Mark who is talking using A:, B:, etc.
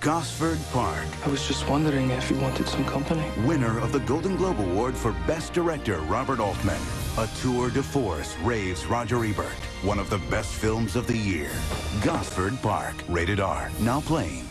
A: Gosford Park.
B: I was just wondering if you wanted some company.
A: Winner of the Golden Globe Award for Best Director, Robert Altman. A tour de force raves Roger Ebert. One of the best films of the year. Gosford Park. Rated R. Now playing.